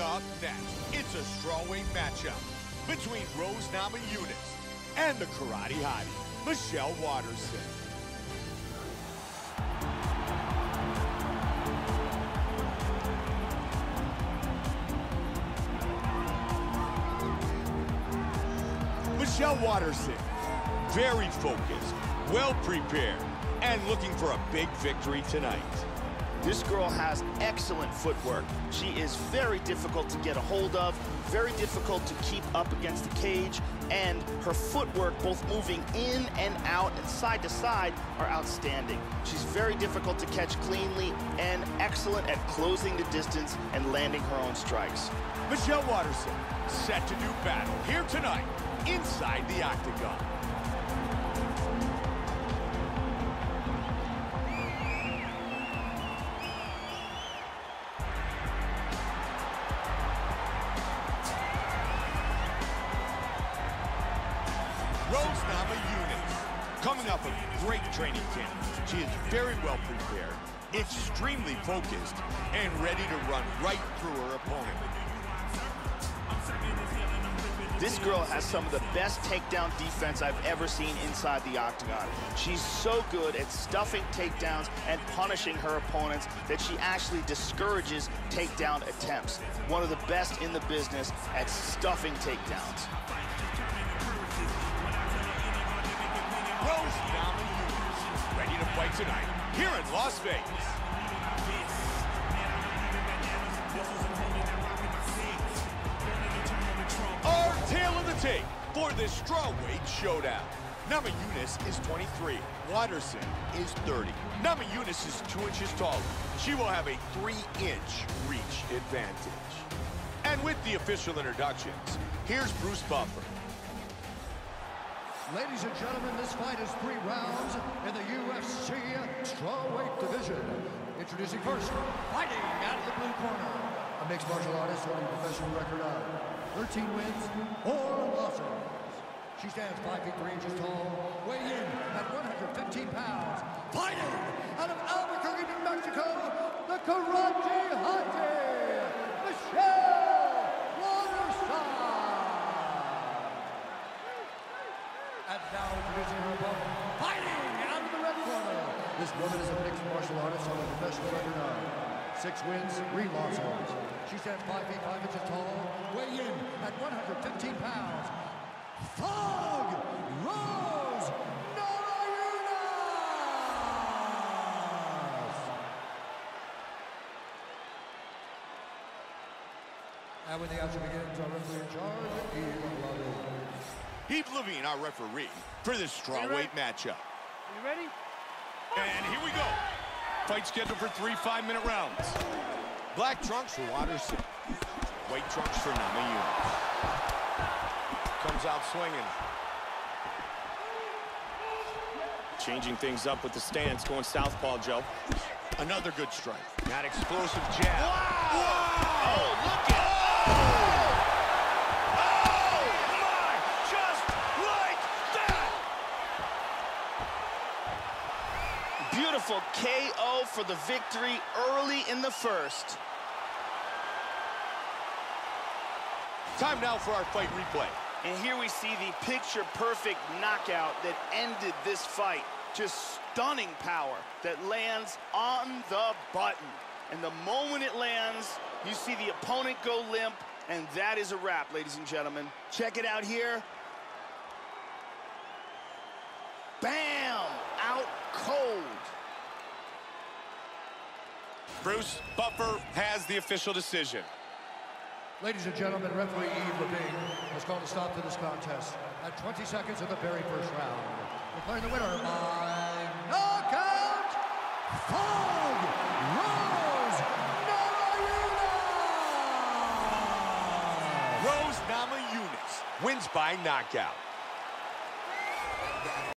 up next, it's a strawweight matchup between Rose Namajunas and the karate hottie, Michelle Waterson. Michelle Waterson, very focused, well prepared, and looking for a big victory tonight. This girl has excellent footwork. She is very difficult to get a hold of, very difficult to keep up against the cage, and her footwork, both moving in and out and side to side, are outstanding. She's very difficult to catch cleanly and excellent at closing the distance and landing her own strikes. Michelle Waterson, set to do battle here tonight inside the octagon. Rose Namajunas, coming up a great training camp. She is very well prepared, extremely focused, and ready to run right through her opponent. This girl has some of the best takedown defense I've ever seen inside the octagon. She's so good at stuffing takedowns and punishing her opponents that she actually discourages takedown attempts. One of the best in the business at stuffing takedowns. Namajunas, ready to fight tonight here in Las Vegas. Our tale of the tape for this strawweight showdown. Namajunas is 23. Waterson is 30. Namajunas is two inches taller. She will have a three-inch reach advantage. And with the official introductions, here's Bruce Buffer. Ladies and gentlemen, this fight is three rounds in the UFC strawweight division. Introducing first, fighting out of the blue corner, a mixed martial artist holding a professional record of 13 wins, 4 losses. She stands 5 feet 3 inches tall, weighing in at 115 pounds. Fighting out of Albuquerque, New Mexico, the Karate Hottie, Michelle Waterson. And now introducing her opponent, fighting out of the red corner. This woman is a mixed martial artist on a professional of six wins, three losses. She stands five feet five inches tall, weighing in at 115 pounds. Thug Rose Namajunas. And when the action begins, our referee in charge, Eve Levine. Heath Levine, our referee, for this strawweight matchup. Are You ready? And here we go. Fight scheduled for three five-minute rounds. Black trunks for Waterson. White trunks for Namajunas. Comes out swinging. Changing things up with the stance, going southpaw, Joe. Another good strike. That explosive jab. Oh, look at Just like that! Beautiful KO for the victory early in the first. Time now for our fight replay. And here we see the picture-perfect knockout that ended this fight. Just stunning power that lands on the button. And the moment it lands, you see the opponent go limp, and that is a wrap, ladies and gentlemen. Check it out here. Bam! Out cold. Bruce Buffer has the official decision. Ladies and gentlemen, referee Eve Levine has called a stop to this contest at 20 seconds of the very first round. Declaring the winner by knockout, Thug Rose Namajunas. Rose Namajunas wins by knockout.